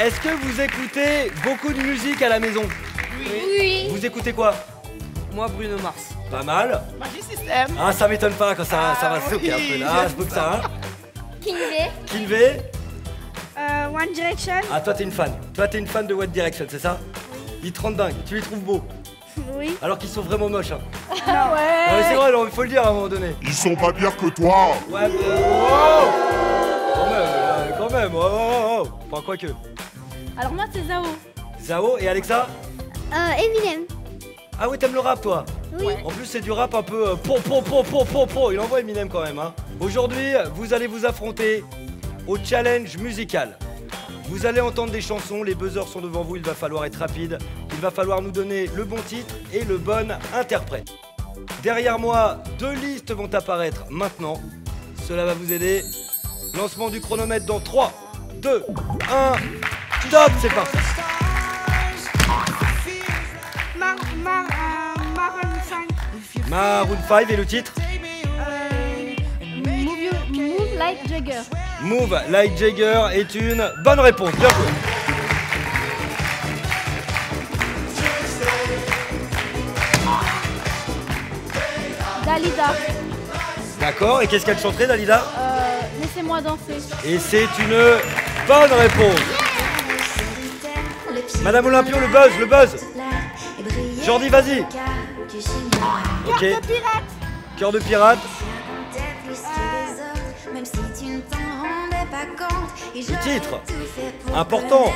Est-ce que vous écoutez beaucoup de musique à la maison Oui. Vous écoutez quoi? Moi, Bruno Mars. Pas mal. Magic System. Ah, ça m'étonne pas quand ça, ça va Ah, sauter un oui, peu là. Ah, je que ça. Hein. Kinvey. Kinvey Euh, One Direction. Ah, toi, t'es une fan. Toi, t'es une fan de One Direction, c'est ça? Ils te rendent dingue. Tu les trouves beaux. Oui. Alors qu'ils sont vraiment moches. Hein. Non. Ah, mais c'est vrai, il faut le dire à un moment donné. Ils sont pas pires que toi Ouais, mais. Oh euh, quand même. Oh, oh, oh. Enfin, quoi que. Alors moi c'est Zao. Zao et Alexa Euh, Eminem. Ah oui, t'aimes le rap, toi Oui. En plus, c'est du rap un peu euh, po po po po po po. Il envoie Eminem quand même. Hein. Aujourd'hui, vous allez vous affronter au challenge musical. Vous allez entendre des chansons, les buzzers sont devant vous, il va falloir être rapide. Il va falloir nous donner le bon titre et le bon interprète. Derrière moi, deux listes vont apparaître maintenant. Cela va vous aider. Lancement du chronomètre dans 3, 2, 1. Stop, c'est parti. Mar Mar euh, Maroon 5. Maroon 5 et le titre Euh, Move, you, move like Jagger. Move Like Jagger est une bonne réponse. Bien joué. Dalida. D'accord, et qu'est-ce qu'elle chanterait, Dalida? Euh, Laissez-moi danser. Et c'est une bonne réponse. Madame Olympion, le buzz, le buzz. Jordi, vas-y. Ok. Cœur de pirate. Cœur de pirate. Le titre. Important.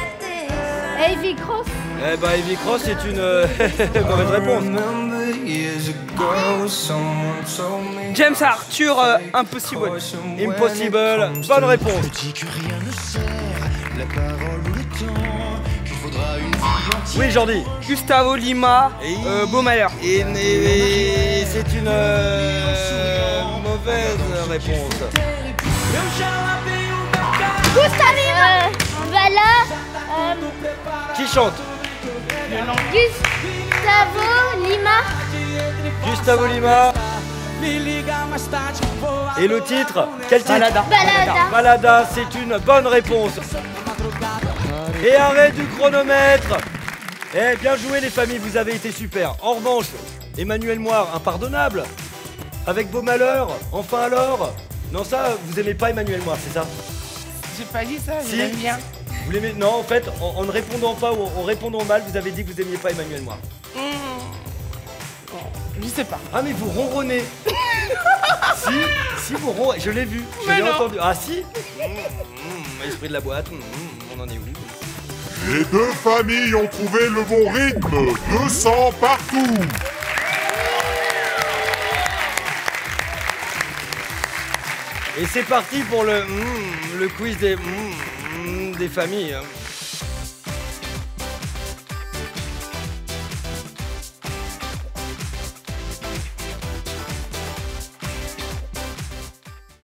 Heavy Cross. Eh ben, Evie Cross est une euh, mauvaise réponse. James Arthur, euh, Impossible. Impossible, bonne réponse. Oui, Jordi. Gustavo Lima, Et- euh. Et, et- c'est une euh, mauvaise réponse. Euh, voilà. Euh, Qui chante Gustavo Lima. Gustavo Lima. Et le titre Quel titre Balada. Balada. Balada, c'est une bonne réponse. Et arrêt du chronomètre. Eh, bien joué les familles, vous avez été super. En revanche, Emmanuel Moire, impardonnable. Avec Beau Malheur, enfin alors Non, ça, vous aimez pas Emmanuel Moire, c'est ça J'ai pas dit ça, Si. je l'aime bien. Vous l'aimez Non, en fait, en, en ne répondant pas ou en répondant mal, vous avez dit que vous aimiez pas Emmanuel Moire. Je sais pas. Ah, mais vous ronronnez Si, si vous ronronnez, je l'ai vu, je l'ai entendu. Ah si Mmh, mmh, Esprit de la boîte, mmh, on en est où Les deux familles ont trouvé le bon rythme 200 partout Et c'est parti pour le, mmh, le quiz des, mmh, mmh, des familles. hein.